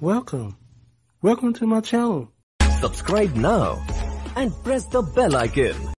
welcome. Welcome to my channel. Subscribe now and press the bell icon.